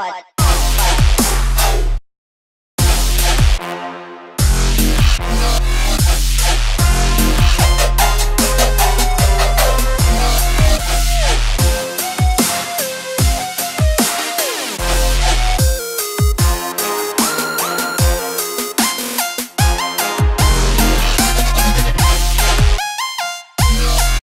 but